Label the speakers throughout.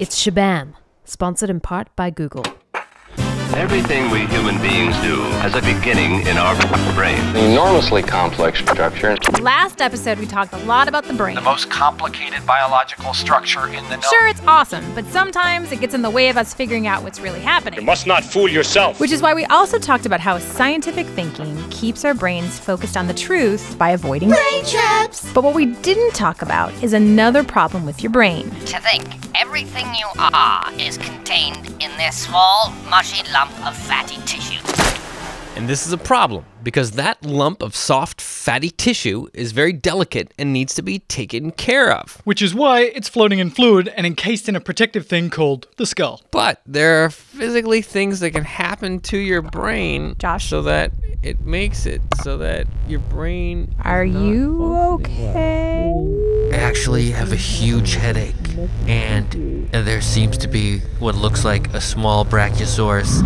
Speaker 1: It's Shabam, sponsored in part by Google.
Speaker 2: Everything we human beings do has a beginning in our brain.
Speaker 3: enormously complex structure.
Speaker 4: Last episode, we talked a lot about the brain.
Speaker 5: the most complicated biological structure in the known.
Speaker 4: Sure, it's awesome, but sometimes it gets in the way of us figuring out what's really happening.
Speaker 6: You must not fool yourself.
Speaker 4: Which is why we also talked about how scientific thinking keeps our brains focused on the truth by avoiding brain traps. But what we didn't talk about is another problem with your brain.
Speaker 7: To think everything you are is contained in this small, mushy lump of fatty tissue.
Speaker 8: And this is a problem because that lump of soft, fatty tissue is very delicate and needs to be taken care of.
Speaker 9: Which is why it's floating in fluid and encased in a protective thing called the skull.
Speaker 8: But there are physically things that can happen to your brain,
Speaker 4: Josh?
Speaker 8: so that it makes it so that your brain.
Speaker 4: Are you okay?
Speaker 8: I actually have a huge headache, and there seems to be what looks like a small brachiosaurus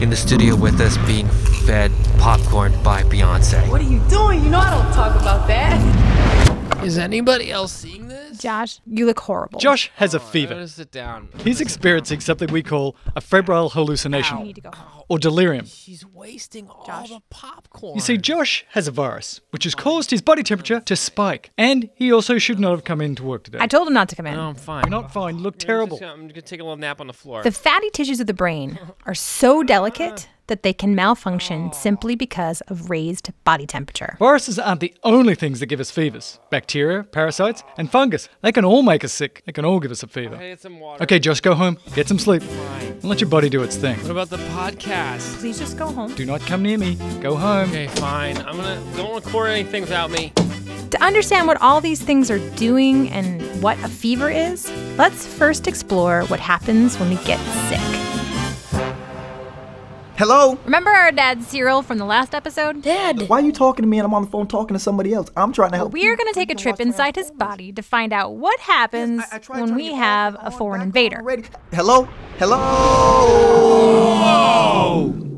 Speaker 8: in the studio with us being fed popcorn by Beyonce.
Speaker 10: What are you doing? You know I don't talk about that.
Speaker 8: Is anybody else seeing this?
Speaker 4: Josh, you look horrible.
Speaker 9: Josh has a
Speaker 8: I'm
Speaker 9: fever.
Speaker 8: gonna sit down.
Speaker 9: He's experiencing something we call a febrile
Speaker 4: you
Speaker 9: hallucination
Speaker 4: need to go home.
Speaker 9: or delirium.
Speaker 8: She's wasting all
Speaker 4: Josh.
Speaker 8: the popcorn.
Speaker 9: You see, Josh has a virus, which has caused his body temperature to spike. And he also should not have come in to work today.
Speaker 4: I told him not to come in.
Speaker 8: No, I'm fine.
Speaker 9: You're not fine. You look terrible.
Speaker 8: I'm gonna take a little nap on the floor.
Speaker 4: The fatty tissues of the brain are so delicate ah. That they can malfunction simply because of raised body temperature.
Speaker 9: Viruses aren't the only things that give us fevers. Bacteria, parasites, and fungus. They can all make us sick. They can all give us a fever.
Speaker 8: Get some water.
Speaker 9: Okay, Josh, go home, get some sleep, and let your body do its thing.
Speaker 8: What about the podcast?
Speaker 4: Please just go home.
Speaker 9: Do not come near me. Go home.
Speaker 8: Okay, fine. I'm gonna don't record anything without me.
Speaker 4: To understand what all these things are doing and what a fever is, let's first explore what happens when we get sick.
Speaker 11: Hello?
Speaker 4: Remember our dad Cyril from the last episode?
Speaker 10: Dad.
Speaker 11: Why are you talking to me and I'm on the phone talking to somebody else? I'm trying to help.
Speaker 4: We're going to take a trip inside his body to find out what happens
Speaker 11: I- I tried
Speaker 4: when we have a foreign invader.
Speaker 11: already. Hello? Hello?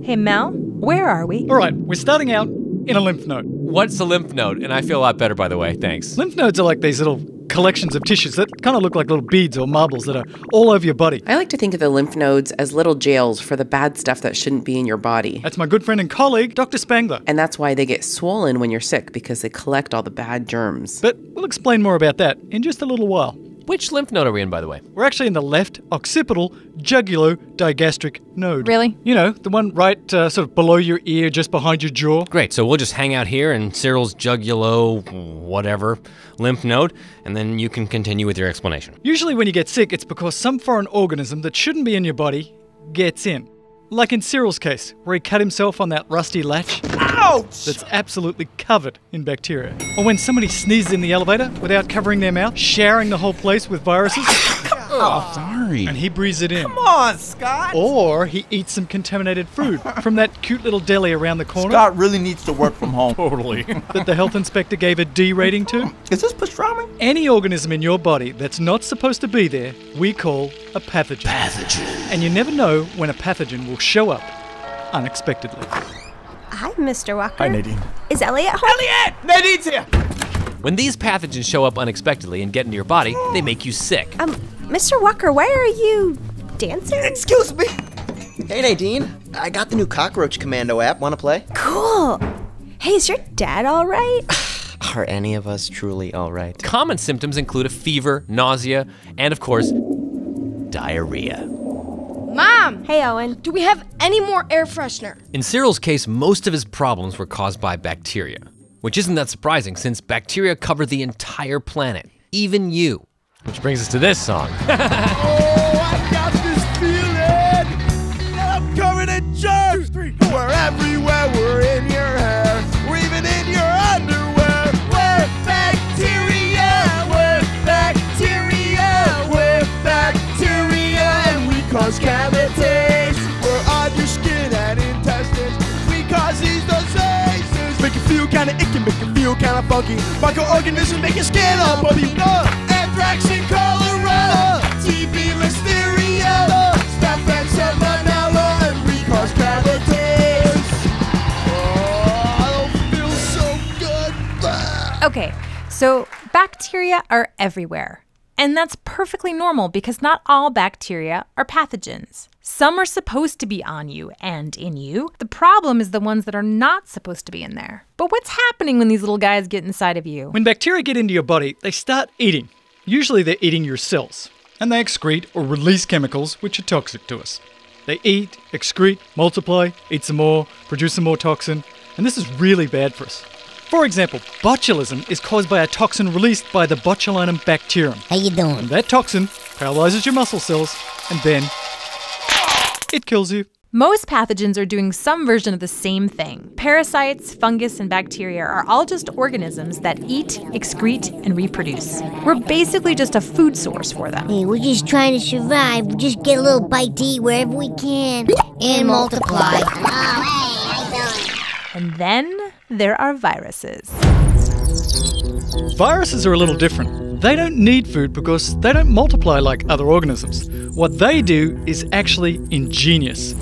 Speaker 4: Hey, Mel, where are we?
Speaker 9: All right, we're starting out in a lymph node.
Speaker 8: What's a lymph node? And I feel a lot better, by the way. Thanks.
Speaker 9: Lymph nodes are like these little collections of tissues that kind of look like little beads or marbles that are all over your body.
Speaker 10: I like to think of the lymph nodes as little jails for the bad stuff that shouldn't be in your body.
Speaker 9: That's my good friend and colleague, Dr. Spangler.
Speaker 10: And that's why they get swollen when you're sick because they collect all the bad germs.
Speaker 9: But we'll explain more about that in just a little while.
Speaker 8: Which lymph node are we in, by the way?
Speaker 9: We're actually in the left occipital jugulo-digastric node.
Speaker 4: Really?
Speaker 9: You know, the one right uh, sort of below your ear, just behind your jaw.
Speaker 8: Great. So we'll just hang out here in Cyril's jugulo, whatever, lymph node, and then you can continue with your explanation.
Speaker 9: Usually, when you get sick, it's because some foreign organism that shouldn't be in your body gets in. Like in Cyril's case, where he cut himself on that rusty latch
Speaker 11: Ouch!
Speaker 9: that's absolutely covered in bacteria. Or when somebody sneezes in the elevator without covering their mouth, showering the whole place with viruses, Oh,
Speaker 6: sorry.
Speaker 9: and he breathes it in.
Speaker 11: Come on, Scott!
Speaker 9: Or he eats some contaminated food from that cute little deli around the corner
Speaker 11: Scott really needs to work from home.
Speaker 6: Totally.
Speaker 9: that the health inspector gave a D rating to.
Speaker 11: Is this pastrami?
Speaker 9: Any organism in your body that's not supposed to be there, we call a pathogen.
Speaker 6: Pathogen.
Speaker 9: And you never know when a pathogen will show up unexpectedly.
Speaker 12: Hi, Mr. Walker.
Speaker 11: Hi, Nadine.
Speaker 12: Is Elliot home?
Speaker 11: Elliot! Nadine's here!
Speaker 8: When these pathogens show up unexpectedly and get into your body, they make you sick.
Speaker 12: Um, Mr. Walker, why are you dancing?
Speaker 11: Excuse me!
Speaker 13: Hey Nadine, I got the new Cockroach Commando app. Want to play?
Speaker 12: Cool. Hey, is your dad all right?
Speaker 13: Are any of us truly all right?
Speaker 8: Common symptoms include a fever, nausea, and of course, diarrhea.
Speaker 12: Mom! Hey, Owen. Do we have any more air freshener?
Speaker 8: In Cyril's case, most of his problems were caused by bacteria, which isn't that surprising since bacteria cover the entire planet, even you. Which brings us to this song.
Speaker 11: Oh, I got this feeling that I'm covered in germs. We're everywhere, we're in your hair, we're even in your underwear. We're bacteria, we're bacteria, we're bacteria, and we cause cavities. We're on your skin and intestines, we cause these diseases. Make you feel kinda icky, make you feel kinda funky. Microorganisms make your skin all anthrax and cholera, TB, listeria, staph and salmonella, and we cause cavities. Oh, I don't feel so good. Ah.
Speaker 4: Okay, so bacteria are everywhere. And that's perfectly normal because not all bacteria are pathogens. Some are supposed to be on you and in you. The problem is the ones that are not supposed to be in there. But what's happening when these little guys get inside of you?
Speaker 9: When bacteria get into your body, they start eating. Usually they're eating your cells, and they excrete or release chemicals which are toxic to us. They eat, excrete, multiply, eat some more, produce some more toxin, and this is really bad for us. For example, botulism is caused by a toxin released by the botulinum bacterium.
Speaker 14: How you doing?
Speaker 9: And that toxin paralyzes your muscle cells, and then it kills you.
Speaker 4: Most pathogens are doing some version of the same thing. Parasites, fungus, and bacteria are all just organisms that eat, excrete, and reproduce. We're basically just a food source for them.
Speaker 14: Hey, we're just trying to survive. We just get a little bite to eat wherever we can and multiply.
Speaker 4: Oh, and then there are viruses.
Speaker 9: Viruses are a little different. They don't need food because they don't multiply like other organisms. What they do is actually ingenious.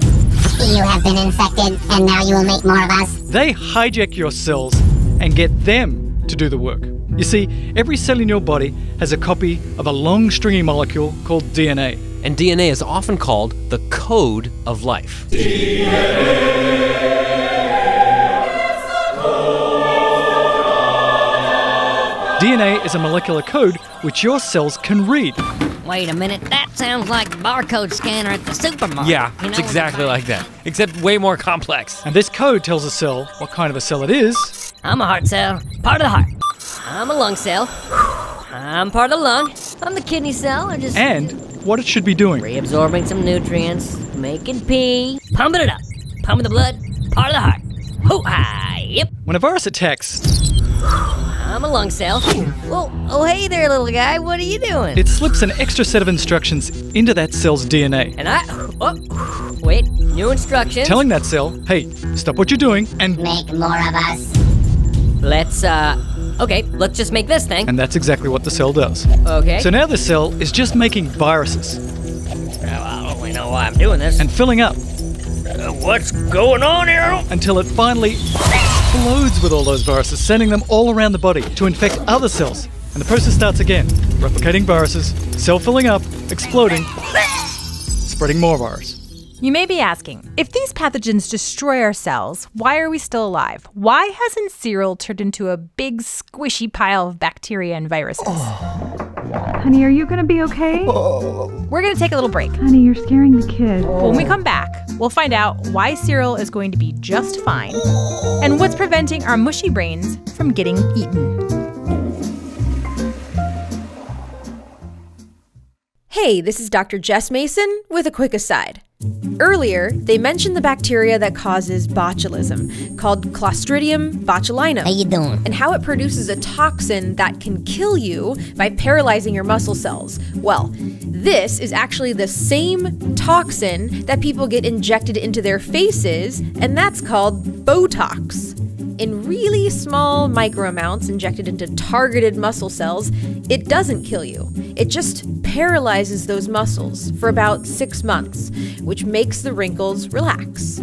Speaker 14: You have been infected, and now you will make more of us.
Speaker 9: They hijack your cells and get them to do the work. You see, every cell in your body has a copy of a long stringy molecule called DNA.
Speaker 15: And DNA is often called the code of life.
Speaker 9: DNA is a molecular code which your cells can read.
Speaker 7: Wait a minute, that sounds like the barcode scanner at the supermarket.
Speaker 15: Yeah,
Speaker 7: You
Speaker 15: it's exactly like that, except way more complex.
Speaker 9: And this code tells a cell what kind of a cell it is.
Speaker 7: I'm a heart cell, part of the heart. I'm a lung cell. I'm part of the lung. I'm the kidney cell. I just
Speaker 9: And what it should be doing.
Speaker 7: reabsorbing some nutrients, making pee, pumping it up, pumping the blood, part of the heart. Hoo-ha! Yep,
Speaker 9: When a virus attacks,
Speaker 7: I'm a lung cell. Well, oh hey there, little guy. What are you doing?
Speaker 9: it slips an extra set of instructions into that cell's DNA,
Speaker 7: And I. Oh, wait. New instructions.
Speaker 9: telling that cell, hey, stop what you're doing, and
Speaker 14: Make more of us.
Speaker 7: Let's uh. Okay, let's just make this thing.
Speaker 9: and that's exactly what the cell does.
Speaker 7: Okay.
Speaker 9: So now the cell is just making viruses
Speaker 7: I don't really know why I'm doing this.
Speaker 9: and filling up
Speaker 7: Uh, what's going on here?
Speaker 9: until it finally explodes with all those viruses, sending them all around the body to infect other cells. And the process starts again, replicating viruses, cell filling up, exploding, spreading more virus.
Speaker 4: You may be asking if these pathogens destroy our cells, why are we still alive? Why hasn't Cyril turned into a big squishy pile of bacteria and viruses?
Speaker 16: Honey, are you gonna be okay?
Speaker 4: We're going to take a little break.
Speaker 16: Honey, you're scaring the kid.
Speaker 4: When we come back, we'll find out why Cyril is going to be just fine and what's preventing our mushy brains from getting eaten.
Speaker 17: Hey, this is Dr. Jess Mason with a quick aside. Earlier, they mentioned the bacteria that causes botulism, called Clostridium botulinum.
Speaker 14: How you doing?
Speaker 17: And how it produces a toxin that can kill you by paralyzing your muscle cells. Well, this is actually the same toxin that people get injected into their faces, and that's called Botox. In really small micro amounts injected into targeted muscle cells, it doesn't kill you. It just paralyzes those muscles for about six months, which makes the wrinkles relax.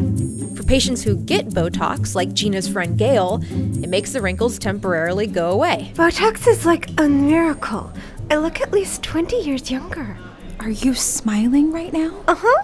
Speaker 17: For patients who get Botox, like Gina's friend Gail, it makes the wrinkles temporarily go away.
Speaker 12: Botox is like a miracle. I look at least 20 years younger.
Speaker 18: Are you smiling right now?
Speaker 12: Uh huh.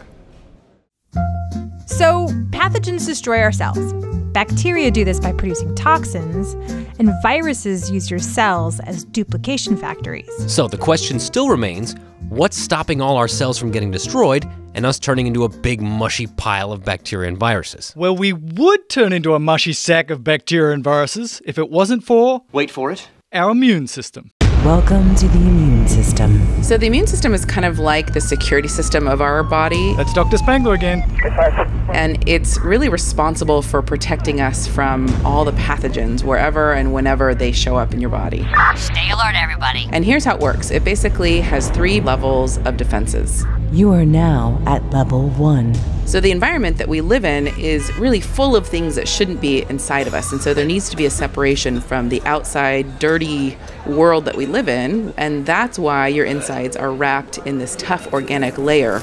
Speaker 4: So, pathogens destroy our cells. Bacteria do this by producing toxins, and viruses use your cells as duplication factories.
Speaker 15: So the question still remains what's stopping all our cells from getting destroyed and us turning into a big mushy pile of bacteria and viruses?
Speaker 9: Well, we would turn into a mushy sack of bacteria and viruses if it wasn't for.
Speaker 13: Wait for it.
Speaker 9: Our immune system.
Speaker 19: Welcome to the immune system.
Speaker 10: So, the immune system is kind of like the security system of our body.
Speaker 9: That's Dr. Spangler again.
Speaker 10: And it's really responsible for protecting us from all the pathogens wherever and whenever they show up in your body.
Speaker 7: Stay alert, everybody.
Speaker 10: And here's how it works it basically has three levels of defenses.
Speaker 19: You are now at level one.
Speaker 10: So, the environment that we live in is really full of things that shouldn't be inside of us. And so, there needs to be a separation from the outside, dirty world that we live in. And that's why your insides are wrapped in this tough organic layer.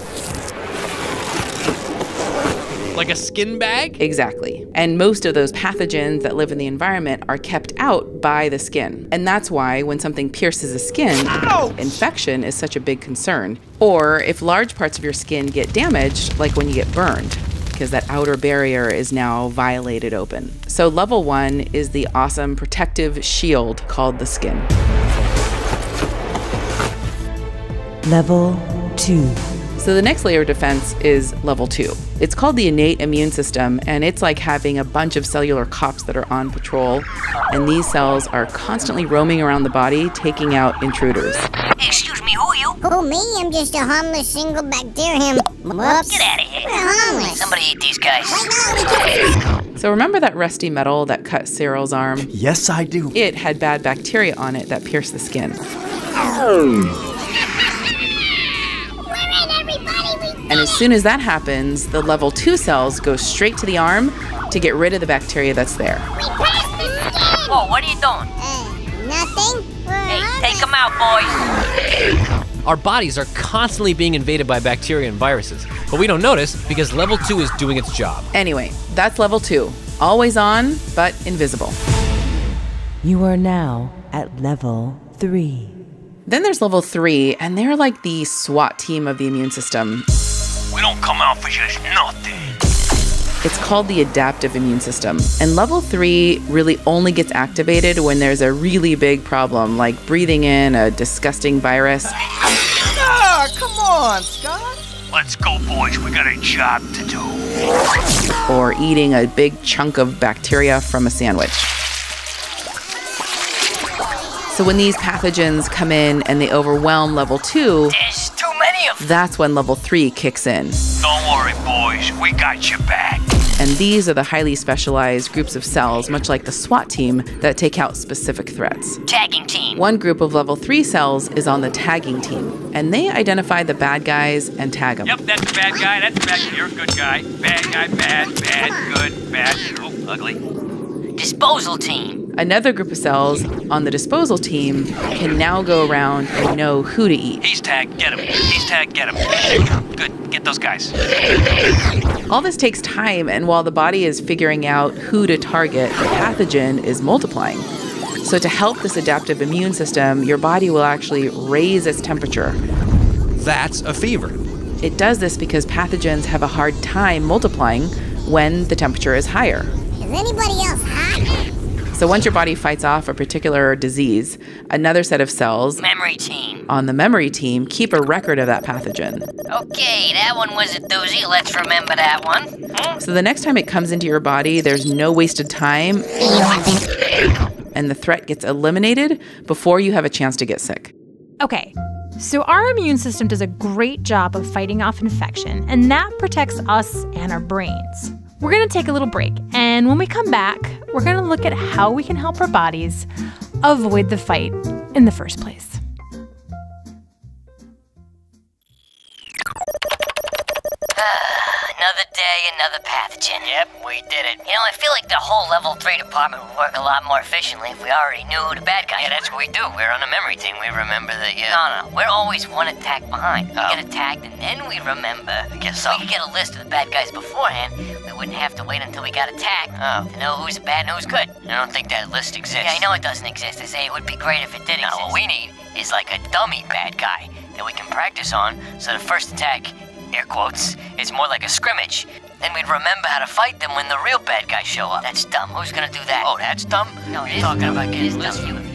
Speaker 15: Like a skin bag?
Speaker 10: Exactly. And most of those pathogens that live in the environment are kept out by the skin. And that's why when something pierces the skin, infection is such a big concern. Or if large parts of your skin get damaged, like when you get burned because that outer barrier is now violated open. So, level one is the awesome protective shield called the skin.
Speaker 19: Level 2.
Speaker 10: So, the next layer of defense is level two. It's called the innate immune system, and it's like having a bunch of cellular cops that are on patrol. And these cells are constantly roaming around the body, taking out intruders.
Speaker 14: Excuse me, who are you? Who, me? I'm just a harmless single bacterium. Whoops.
Speaker 7: Get out of here.
Speaker 14: We're harmless.
Speaker 7: Somebody eat these guys.
Speaker 10: So, remember that rusty metal that cut Cyril's arm?
Speaker 13: Yes, I do.
Speaker 10: It had bad bacteria on it that pierced the skin. And as soon as that happens, the level 2 cells go straight to the arm to get rid of the bacteria that's there.
Speaker 7: Whoa, what are you doing?
Speaker 14: Uh, Nothing.
Speaker 7: Hey, take them out, boys.
Speaker 15: Our bodies are constantly being invaded by bacteria and viruses, but we don't notice because level 2 is doing its job.
Speaker 10: Anyway, that's level 2. Always on, but invisible.
Speaker 19: You are now at level 3.
Speaker 10: Then there's level 3, and they're like the SWAT team of the immune system.
Speaker 5: We don't come out for just nothing.
Speaker 10: It's called the adaptive immune system. And level 3 really only gets activated when there's a really big problem, like breathing in a disgusting virus
Speaker 11: Ah, come on, Scott.
Speaker 5: Let's go, boys. We got a job to do.
Speaker 10: or eating a big chunk of bacteria from a sandwich. So when these pathogens come in and they overwhelm level 2,
Speaker 7: There's too many of them.
Speaker 10: that's when level 3 kicks in.
Speaker 5: Don't worry, boys. We got your back.
Speaker 10: And these are the highly specialized groups of cells, much like the SWAT team, that take out specific threats.
Speaker 7: Tagging team.
Speaker 10: One group of level 3 cells is on the tagging team, and they identify the bad guys and tag them.
Speaker 5: Yep, that's a bad guy. That's a bad guy. You're a good guy. Bad guy, bad, bad, good, bad. Oh, ugly.
Speaker 7: Disposal team.
Speaker 10: Another group of cells on the disposal team can now go around and know who to eat.
Speaker 5: He's tagged. Get him. He's tagged. Get him. Good. Get those guys.
Speaker 10: All this takes time, and while the body is figuring out who to target, the pathogen is multiplying. So, to help this adaptive immune system, your body will actually raise its temperature.
Speaker 15: That's a fever.
Speaker 10: It does this because pathogens have a hard time multiplying when the temperature is higher.
Speaker 14: Is anybody else hot?
Speaker 10: So, once your body fights off a particular disease, another set of cells
Speaker 7: Memory team.
Speaker 10: on the memory team keep a record of that pathogen.
Speaker 7: Okay, that one was a doozy. Let's remember that one. Hmm?
Speaker 10: So, the next time it comes into your body, there's no wasted time, and the threat gets eliminated before you have a chance to get sick.
Speaker 4: Okay, so our immune system does a great job of fighting off infection, and that protects us and our brains. We're gonna take a little break, and when we come back, we're gonna look at how we can help our bodies avoid the fight in the first place.
Speaker 7: Another day, another pathogen. Yep, we did it. You know, I feel like the whole level 3 department would work a lot more efficiently if we already knew the bad guy Yeah, that's what we do. We're on a memory team. We remember the. Uh... No, no, we're always one attack behind. We get attacked and then we remember. I guess so. We could get a list of the bad guys beforehand. We wouldn't have to wait until we got attacked oh. to know who's bad and who's good. I don't think that list exists. Yeah, I know it doesn't exist. I say it would be great if it did exist. No, what we need is like a dummy bad guy that we can practice on so the first attack air quotes, is more like a scrimmage. Then we'd remember how to fight them when the real bad guys show up. That's dumb. Who's gonna do that? Oh, that's dumb? No, you're talking about getting less human.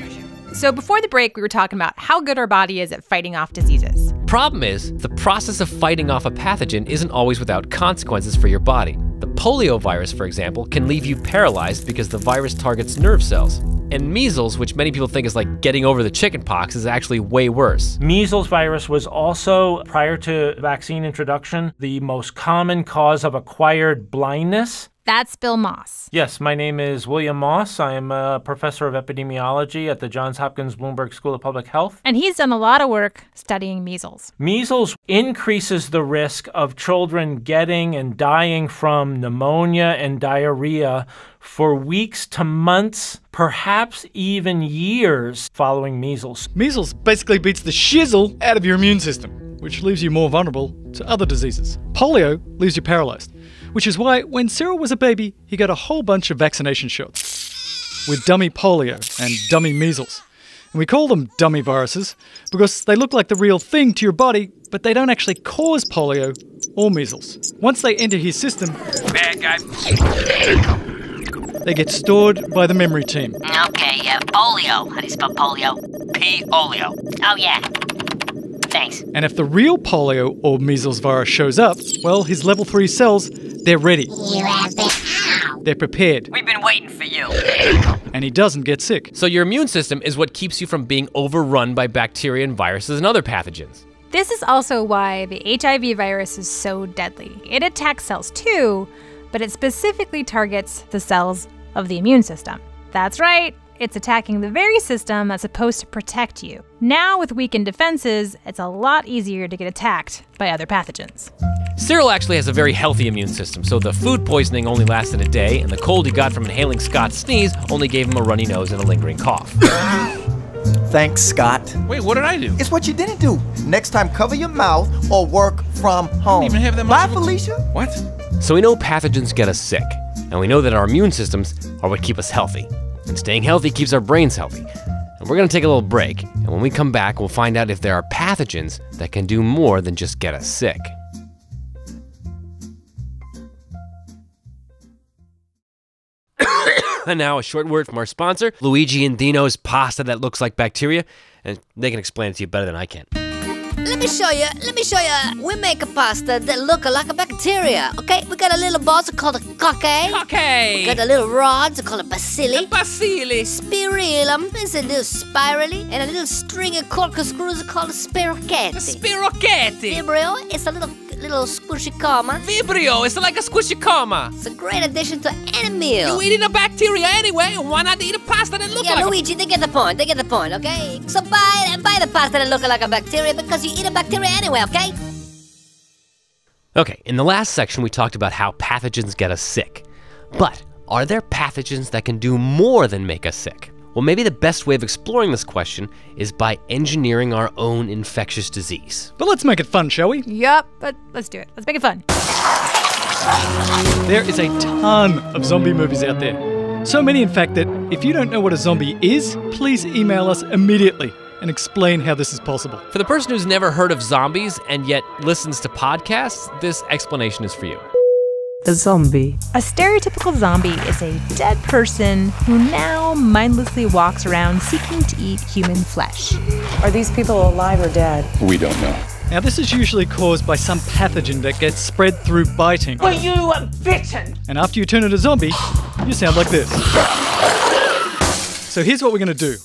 Speaker 4: So, before the break, we were talking about how good our body is at fighting off diseases.
Speaker 15: Problem is, the process of fighting off a pathogen isn't always without consequences for your body. The polio virus, for example, can leave you paralyzed because the virus targets nerve cells. And measles, which many people think is like getting over the chickenpox, is actually way worse.
Speaker 20: Measles virus was also, prior to vaccine introduction, the most common cause of acquired blindness.
Speaker 4: That's Bill Moss.
Speaker 20: Yes, my name is William Moss. I am a professor of epidemiology at the Johns Hopkins Bloomberg School of Public Health.
Speaker 4: And he's done a lot of work studying measles.
Speaker 20: Measles increases the risk of children getting and dying from pneumonia and diarrhea for weeks to months, perhaps even years following measles.
Speaker 9: Measles basically beats the shizzle out of your immune system, which leaves you more vulnerable to other diseases. Polio leaves you paralyzed, Which is why, when Cyril was a baby, he got a whole bunch of vaccination shots with dummy polio and dummy measles. And we call them dummy viruses because they look like the real thing to your body, but they don't actually cause polio or measles. Once they enter his system,
Speaker 5: Bad guy.
Speaker 9: they get stored by the memory team.
Speaker 7: Okay, uh, polio. How do you spell polio? P-olio. Oh, yeah. Thanks.
Speaker 9: And if the real polio or measles virus shows up, well, his level 3 cells, they're ready. You have been They're prepared,
Speaker 7: We've been waiting for you.
Speaker 9: and he doesn't get sick.
Speaker 15: So your immune system is what keeps you from being overrun by bacteria and viruses and other pathogens.
Speaker 4: This is also why the HIV virus is so deadly. It attacks cells too, but it specifically targets the cells of the immune system. That's right, it's attacking the very system that's supposed to protect you. Now, with weakened defenses, it's a lot easier to get attacked by other pathogens.
Speaker 15: Cyril actually has a very healthy immune system, so the food poisoning only lasted a day, and the cold he got from inhaling Scott's sneeze only gave him a runny nose and a lingering cough.
Speaker 13: Thanks, Scott.
Speaker 6: Wait, what did I do?
Speaker 13: It's what you didn't do. Next time, cover your mouth or work from home.
Speaker 6: even have that much
Speaker 13: Bye,
Speaker 6: of a-
Speaker 13: Felicia.
Speaker 6: What?
Speaker 15: So we know pathogens get us sick, and we know that our immune systems are what keep us healthy. And staying healthy keeps our brains healthy. And we're gonna take a little break, and when we come back, we'll find out if there are pathogens that can do more than just get us sick. and now a short word from our sponsor, Luigi and Dino's pasta that looks like bacteria, and they can explain it to you better than I can.
Speaker 14: Let me show you. Let me show you. We make a pasta that look like a bacteria. Okay, we got a little balls called a cockay.
Speaker 21: Cockay.
Speaker 14: We got a little rods called a bacilli.
Speaker 21: Bacilli.
Speaker 14: Spirillum is a little spirally, and a little string of corkscrews called a spirochetti.
Speaker 21: Spirochetti.
Speaker 14: Vibrio is a little little squishy comma.
Speaker 21: Vibrio is like a squishy comma.
Speaker 14: It's a great addition to any meal.
Speaker 21: You eating a bacteria anyway. Why not eat a pasta that look like
Speaker 14: yeah,
Speaker 21: like
Speaker 14: Luigi, they get the point. They get the point, okay? So buy it and buy the pasta that look like a bacteria because you eat a bacteria anyway, okay?
Speaker 15: Okay, in the last section, we talked about how pathogens get us sick. But are there pathogens that can do more than make us sick? Well, maybe the best way of exploring this question is by engineering our own infectious disease.
Speaker 9: But let's make it fun, shall we?
Speaker 4: Yep, but let's do it. Let's make it fun.
Speaker 9: There is a ton of zombie movies out there. So many, in fact, that if you don't know what a zombie is, please email us immediately and explain how this is possible.
Speaker 15: For the person who's never heard of zombies and yet listens to podcasts, this explanation is for you.
Speaker 19: A zombie.
Speaker 4: A stereotypical zombie is a dead person who now mindlessly walks around seeking to eat human flesh.
Speaker 19: Are these people alive or dead?
Speaker 6: We don't know.
Speaker 9: Now, this is usually caused by some pathogen that gets spread through biting.
Speaker 21: Were you bitten?
Speaker 9: And after you turn into a zombie, you sound like this. So here's what we're going to do.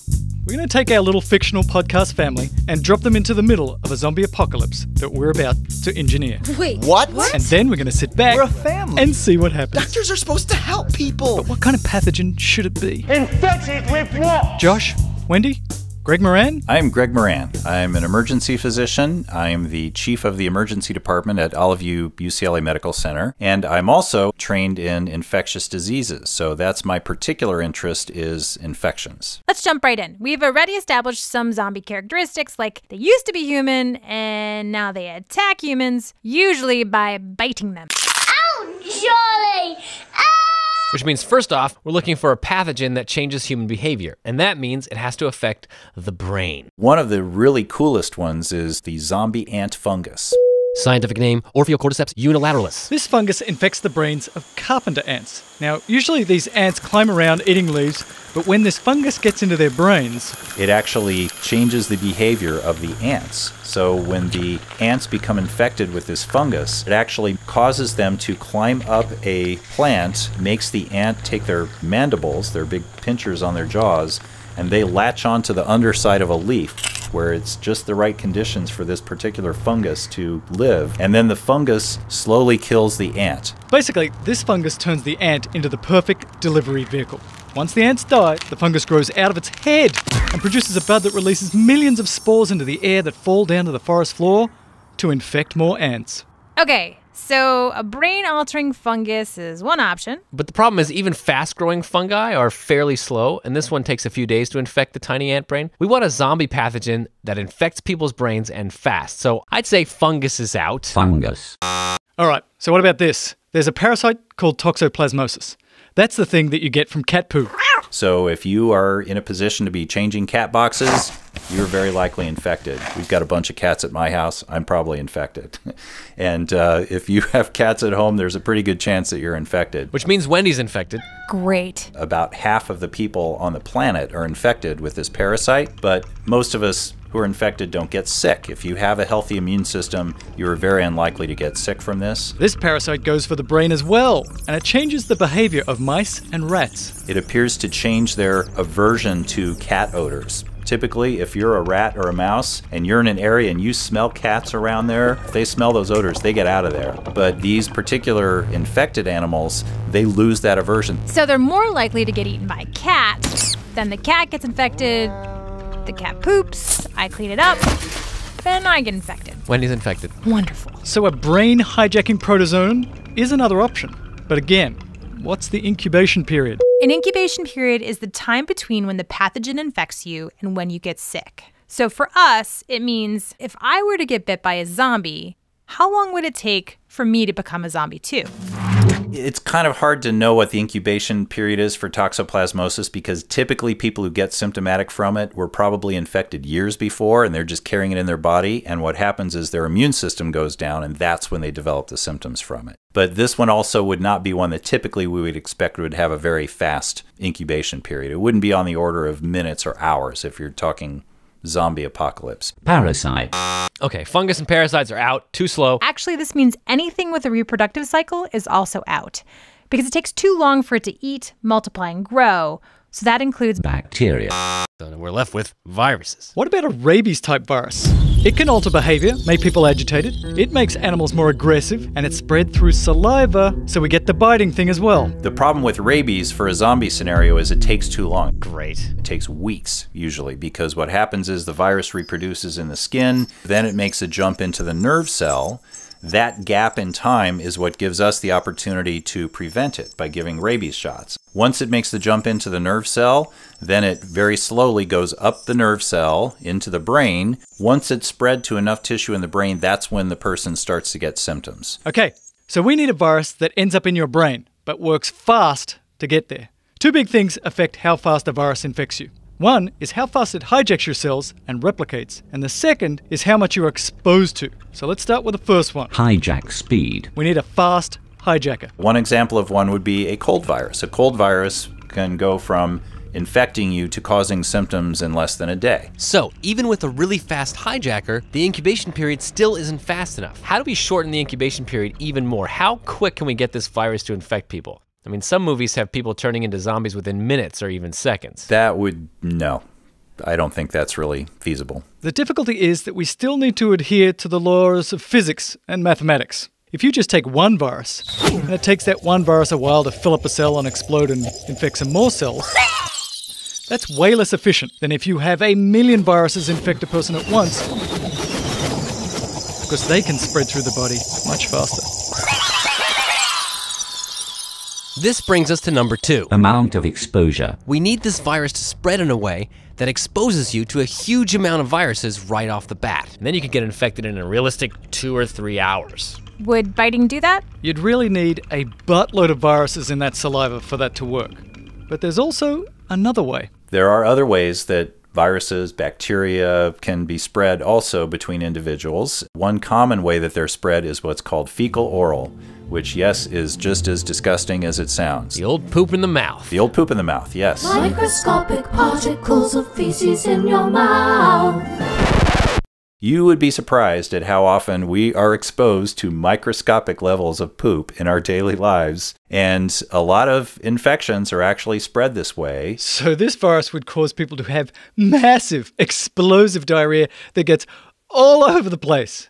Speaker 9: We're going to take our little fictional podcast family and drop them into the middle of a zombie apocalypse that we're about to engineer.
Speaker 14: Wait.
Speaker 13: What? what?
Speaker 9: And then we're going to sit back
Speaker 13: We're a family.
Speaker 9: and see what happens.
Speaker 13: Doctors are supposed to help people.
Speaker 9: But what kind of pathogen should it be?
Speaker 5: Infected with what?
Speaker 9: Josh? Wendy? Greg Moran?
Speaker 22: I'm Greg Moran. I'm an emergency physician. I'm the chief of the emergency department at Olive View UCLA Medical Center, and I'm also trained in infectious diseases. So that's my particular interest is infections.
Speaker 4: Let's jump right in. We've already established some zombie characteristics like they used to be human and now they attack humans, usually by biting them.
Speaker 14: Charlie!
Speaker 15: Which means, first off, we're looking for a pathogen that changes human behavior, and that means it has to affect the brain.
Speaker 22: One of the really coolest ones is the zombie ant fungus.
Speaker 15: Scientific name Orpheocordyceps unilateralis.
Speaker 9: This fungus infects the brains of carpenter ants. Now, usually these ants climb around eating leaves, but when this fungus gets into their brains,
Speaker 22: It actually changes the behavior of the ants. So when the ants become infected with this fungus, it actually causes them to climb up a plant, makes the ant take their mandibles, their big pinchers on their jaws, and they latch onto the underside of a leaf where it's just the right conditions for this particular fungus to live. And then the fungus slowly kills the ant.
Speaker 9: basically, this fungus turns the ant into the perfect delivery vehicle. Once the ants die, the fungus grows out of its head and produces a bud that releases millions of spores into the air that fall down to the forest floor to infect more ants.
Speaker 4: Okay, so a brain altering fungus is one option.
Speaker 15: But the problem is, even fast growing fungi are fairly slow, and this one takes a few days to infect the tiny ant brain. We want a zombie pathogen that infects people's brains and fast. So I'd say fungus is out.
Speaker 23: Fungus.
Speaker 9: All right, so what about this? There's a parasite called toxoplasmosis. That's the thing that you get from cat poo.
Speaker 22: So if you are in a position to be changing cat boxes, you're very likely infected. We've got a bunch of cats at my house. I'm probably infected. and uh, if you have cats at home, there's a pretty good chance that you're infected.
Speaker 15: Which means Wendy's infected.
Speaker 4: Great.
Speaker 22: About half of the people on the planet are infected with this parasite, but most of us who are infected don't get sick. If you have a healthy immune system, you are very unlikely to get sick from this.
Speaker 9: This parasite goes for the brain as well, and it changes the behavior of mice and rats.
Speaker 22: It appears to change their aversion to cat odors. Typically, if you're a rat or a mouse and you're in an area and you smell cats around there, if they smell those odors, they get out of there. But these particular infected animals, they lose that aversion.
Speaker 4: So they're more likely to get eaten by a cat. Then the cat gets infected, the cat poops, I clean it up, then I get infected.
Speaker 15: Wendy's infected.
Speaker 4: Wonderful.
Speaker 9: So a brain hijacking protozoan is another option. But again, what's the incubation period?
Speaker 4: An incubation period is the time between when the pathogen infects you and when you get sick. So for us, it means if I were to get bit by a zombie, how long would it take for me to become a zombie too?
Speaker 22: It's kind of hard to know what the incubation period is for toxoplasmosis because typically people who get symptomatic from it were probably infected years before and they're just carrying it in their body. And what happens is their immune system goes down and that's when they develop the symptoms from it. But this one also would not be one that typically we would expect would have a very fast incubation period. It wouldn't be on the order of minutes or hours if you're talking zombie apocalypse.
Speaker 24: Parasite.
Speaker 15: Okay, fungus and parasites are out. Too slow.
Speaker 4: Actually, this means anything with a reproductive cycle is also out because it takes too long for it to eat, multiply, and grow. So that includes
Speaker 24: Bacteria.
Speaker 15: So we're left with viruses.
Speaker 9: What about a rabies type virus? It can alter behavior, make people agitated, it makes animals more aggressive, and it's spread through saliva, so we get the biting thing as well.
Speaker 22: The problem with rabies for a zombie scenario is it takes too long.
Speaker 15: Great.
Speaker 22: It takes weeks usually because what happens is the virus reproduces in the skin, then it makes a jump into the nerve cell. That gap in time is what gives us the opportunity to prevent it by giving rabies shots. Once it makes the jump into the nerve cell, then it very slowly goes up the nerve cell into the brain. Once it's spread to enough tissue in the brain, that's when the person starts to get symptoms.
Speaker 9: Okay, so we need a virus that ends up in your brain, but works fast to get there. Two big things affect how fast a virus infects you. One is how fast it hijacks your cells and replicates, and the second is how much you're exposed to. So let's start with the first one.
Speaker 24: Hijack speed.
Speaker 9: We need a fast hijacker.
Speaker 22: One example of one would be a cold virus. A cold virus can go from infecting you to causing symptoms in less than a day.
Speaker 15: So, even with a really fast hijacker, the incubation period still isn't fast enough. How do we shorten the incubation period even more? How quick can we get this virus to infect people? I mean, some movies have people turning into zombies within minutes or even seconds.
Speaker 22: That would, no. I don't think that's really feasible.
Speaker 9: The difficulty is that we still need to adhere to the laws of physics and mathematics. If you just take one virus, and it takes that one virus a while to fill up a cell and explode and infect some more cells, that's way less efficient than if you have a million viruses infect a person at once, because they can spread through the body much faster.
Speaker 15: This brings us to number two.
Speaker 24: Amount of exposure.
Speaker 15: We need this virus to spread in a way that exposes you to a huge amount of viruses right off the bat. And then you can get infected in a realistic two or three hours.
Speaker 4: Would biting do that?
Speaker 9: You'd really need a buttload of viruses in that saliva for that to work. But there's also another way.
Speaker 22: There are other ways that viruses, bacteria can be spread also between individuals. One common way that they're spread is what's called fecal oral, which, yes, is just as disgusting as it sounds.
Speaker 15: The old poop in the mouth.
Speaker 22: The old poop in the mouth, yes.
Speaker 25: Microscopic particles of feces in your mouth.
Speaker 22: You would be surprised at how often we are exposed to microscopic levels of poop in our daily lives, and a lot of infections are actually spread this way.
Speaker 9: So, this virus would cause people to have massive, explosive diarrhea that gets all over the place.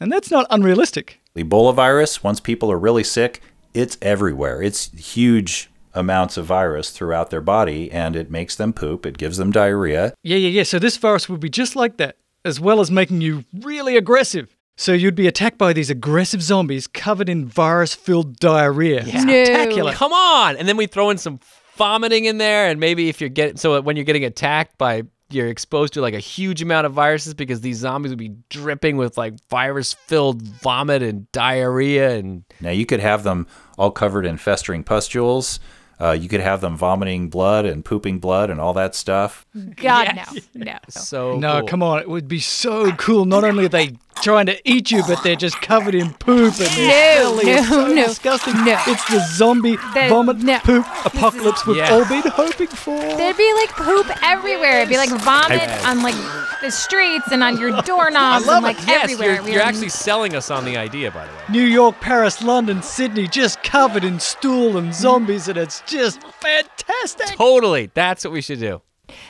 Speaker 9: And that's not unrealistic.
Speaker 22: Ebola virus, once people are really sick, it's everywhere. It's huge amounts of virus throughout their body, and it makes them poop, it gives them diarrhea.
Speaker 9: Yeah, yeah, yeah. So, this virus would be just like that as well as making you really aggressive. So you'd be attacked by these aggressive zombies covered in virus-filled diarrhea.
Speaker 15: Yeah.
Speaker 9: Spectacular.
Speaker 15: Come on! And then we throw in some vomiting in there, and maybe if you're getting so when you're getting attacked by you're exposed to like a huge amount of viruses because these zombies would be dripping with like virus-filled vomit and diarrhea and
Speaker 22: Now you could have them all covered in festering pustules. Uh, you could have them vomiting blood and pooping blood and all that stuff.
Speaker 4: God, no. No.
Speaker 15: So
Speaker 9: no,
Speaker 15: cool.
Speaker 9: come on. It would be so cool. Not only are they trying to eat you, but they're just covered in poop and
Speaker 4: No,
Speaker 9: belly. It's
Speaker 4: no,
Speaker 9: so
Speaker 4: no,
Speaker 9: disgusting.
Speaker 4: no.
Speaker 9: It's the zombie
Speaker 4: The-
Speaker 9: vomit
Speaker 4: no.
Speaker 9: poop apocalypse we've
Speaker 15: Yeah.
Speaker 9: all been hoping for.
Speaker 4: There'd be like poop everywhere. It'd be like vomit
Speaker 15: I-
Speaker 4: on like the streets and on your doorknobs and like
Speaker 9: it.
Speaker 15: Yes,
Speaker 4: everywhere.
Speaker 15: you're,
Speaker 4: We
Speaker 15: you're
Speaker 4: are-
Speaker 15: actually selling us on the idea, by the way.
Speaker 9: New York, Paris, London, Sydney, just covered in stool and zombies, and it's just fantastic.
Speaker 15: Totally. That's what we should do.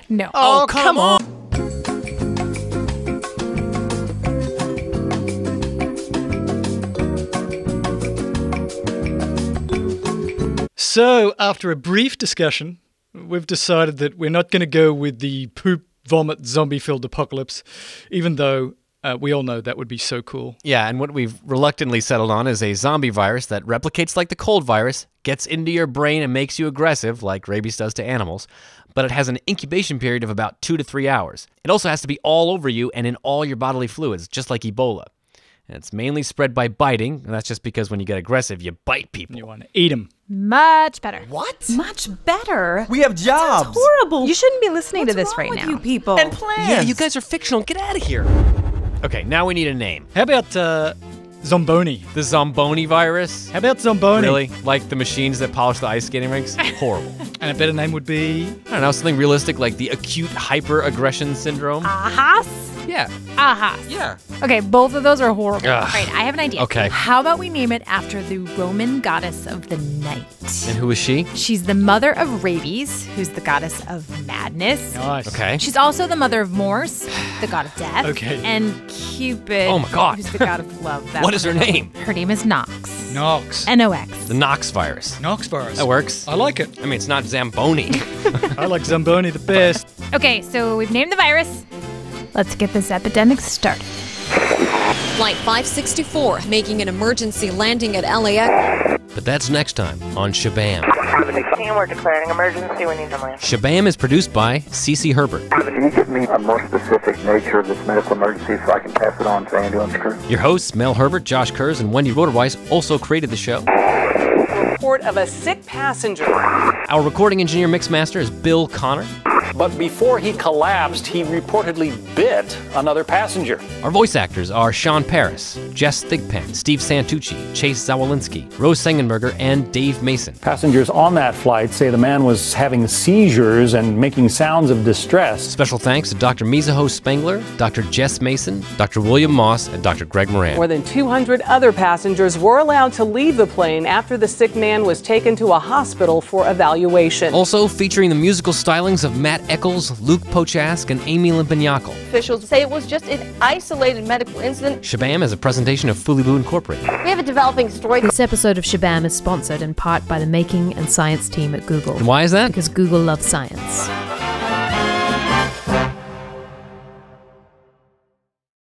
Speaker 4: no.
Speaker 9: Oh, oh come on. So, after a brief discussion, we've decided that we're not going to go with the poop, vomit, zombie filled apocalypse, even though uh, we all know that would be so cool.
Speaker 15: Yeah, and what we've reluctantly settled on is a zombie virus that replicates like the cold virus, gets into your brain and makes you aggressive, like rabies does to animals, but it has an incubation period of about two to three hours. It also has to be all over you and in all your bodily fluids, just like Ebola. And it's mainly spread by biting, and that's just because when you get aggressive, you bite people.
Speaker 9: You want to eat them.
Speaker 4: Much better.
Speaker 18: What? Much better.
Speaker 11: We have jobs.
Speaker 18: Horrible.
Speaker 17: You shouldn't be listening to this
Speaker 18: What's
Speaker 17: right
Speaker 18: with
Speaker 17: now.
Speaker 18: you people.
Speaker 11: And plans.
Speaker 15: Yeah, you guys are fictional. Get out of here. Okay, now we need a name.
Speaker 9: How about uh, Zomboni?
Speaker 15: The Zomboni virus?
Speaker 9: How about Zomboni?
Speaker 15: Really? Like the machines that polish the ice skating rinks? Horrible.
Speaker 9: And a better name would be.
Speaker 15: I don't know, something realistic like the acute hyperaggression syndrome.
Speaker 4: Ahas?
Speaker 15: yeah.
Speaker 4: Ahas.
Speaker 15: Yeah.
Speaker 4: Okay, both of those are horrible.
Speaker 15: Ugh.
Speaker 4: All right, I have an idea.
Speaker 15: Okay.
Speaker 4: How about we name it after the Roman goddess of the night?
Speaker 15: And who is she?
Speaker 4: She's the mother of rabies, who's the goddess of madness.
Speaker 9: Nice.
Speaker 15: Okay.
Speaker 4: She's also the mother of Morse, the god of death.
Speaker 9: Okay.
Speaker 4: And Cupid,
Speaker 15: Oh my God.
Speaker 4: who's the god of love. That
Speaker 15: What is her name?
Speaker 4: Her name is Nox.
Speaker 9: Nox.
Speaker 4: N O X.
Speaker 15: The Knox virus.
Speaker 9: Nox virus.
Speaker 15: That works.
Speaker 9: I like it.
Speaker 15: I mean, it's not Zamboni.
Speaker 9: I like Zamboni the best.
Speaker 4: Okay, so we've named the virus. Let's get this epidemic started.
Speaker 26: Flight 564 making an emergency landing at LAX.
Speaker 15: but that's next time on Shabam.
Speaker 27: Team, we're declaring emergency. We need to land.
Speaker 15: Shabam is produced by Cece Herbert.
Speaker 23: Can you give me a more specific nature of this medical emergency so I can pass it on to the ambulance crew?
Speaker 15: Your hosts, Mel Herbert, Josh Kurz, and Wendy Roderweiss, also created the show.
Speaker 27: Report of a sick passenger.
Speaker 15: Our recording engineer mixmaster is Bill Connor.
Speaker 28: But before he collapsed, he reportedly bit another passenger.
Speaker 15: Our voice actors are Sean Paris, Jess Thigpen, Steve Santucci, Chase Zawolinsky, Rose Sengenberger, and Dave Mason.
Speaker 28: Passengers on that flight say the man was having seizures and making sounds of distress.
Speaker 15: Special thanks to Dr. Mizaho Spengler, Dr. Jess Mason, Dr. William Moss, and Dr. Greg Moran.
Speaker 27: More than 200 other passengers were allowed to leave the plane after the sick man was taken to a hospital for evaluation.
Speaker 15: Also featuring the musical stylings of Matt Eccles, Luke Pochask, and Amy Limpanyakal.
Speaker 29: Officials say it was just an isolated medical incident.
Speaker 15: Shabam is a presentation of Fuliboo Incorporated.
Speaker 29: We have a developing story.
Speaker 30: This episode of Shabam is sponsored in part by the Making and Science team at Google.
Speaker 15: And why is that?
Speaker 30: Because Google loves science.